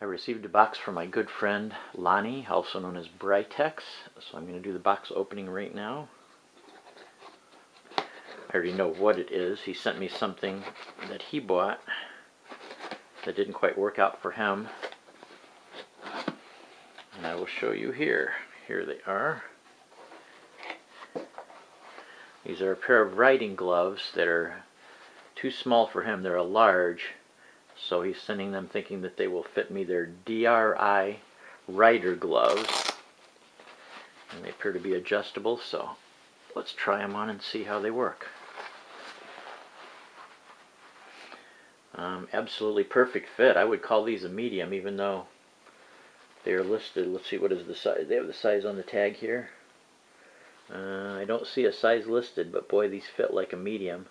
I received a box from my good friend Lonnie, also known as Britex. So I'm going to do the box opening right now. I already know what it is. He sent me something that he bought that didn't quite work out for him. And I will show you here. Here they are. These are a pair of riding gloves that are too small for him. They're a large. So he's sending them thinking that they will fit me. They're DRI rider gloves. And they appear to be adjustable. So let's try them on and see how they work. Um, absolutely perfect fit. I would call these a medium even though they are listed. Let's see what is the size. They have the size on the tag here. Uh, I don't see a size listed, but boy, these fit like a medium.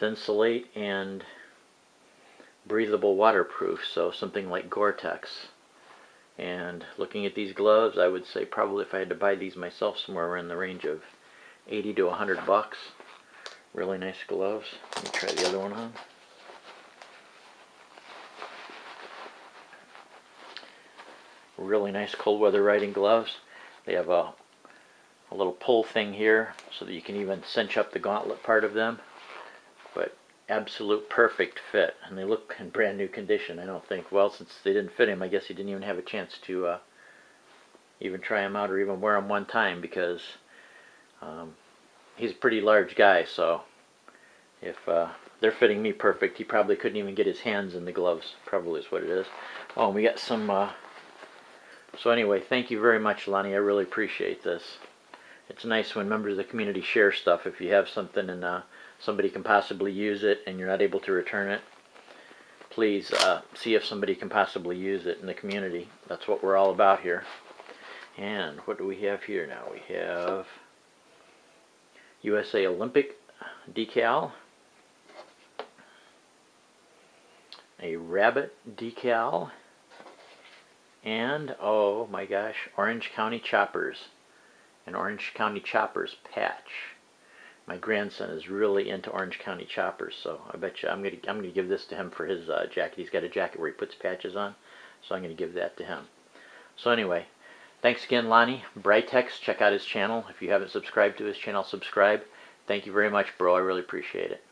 Thinsulate and breathable waterproof, so something like Gore-Tex. And looking at these gloves, I would say probably if I had to buy these myself somewhere in the range of 80 to 100 bucks. Really nice gloves. Let me try the other one on. Really nice cold weather riding gloves. They have a, a little pull thing here so that you can even cinch up the gauntlet part of them. But absolute perfect fit. And they look in brand new condition, I don't think. Well, since they didn't fit him, I guess he didn't even have a chance to uh, even try them out or even wear them one time because um, he's a pretty large guy, so if uh, they're fitting me perfect, he probably couldn't even get his hands in the gloves. Probably is what it is. Oh, we got some. Uh, so anyway, thank you very much, Lonnie. I really appreciate this. It's nice when members of the community share stuff. If you have something and uh, somebody can possibly use it and you're not able to return it, please uh, see if somebody can possibly use it in the community. That's what we're all about here. And what do we have here now? We have USA Olympic decal, a rabbit decal, and oh my gosh, Orange County Choppers, an Orange County Choppers patch. My grandson is really into Orange County Choppers, so I bet you I'm gonna I'm gonna give this to him for his uh, jacket. He's got a jacket where he puts patches on, so I'm gonna give that to him. So anyway, thanks again, Lonnie. Britex, check out his channel. If you haven't subscribed to his channel, subscribe. Thank you very much, bro. I really appreciate it.